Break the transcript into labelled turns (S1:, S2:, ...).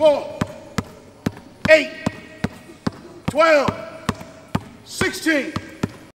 S1: four, eight, 12, 16,